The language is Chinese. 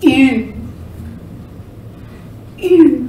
玉玉